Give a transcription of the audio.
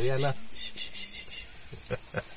yeah